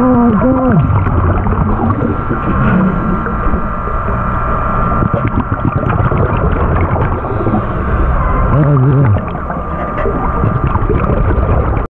Oh, God.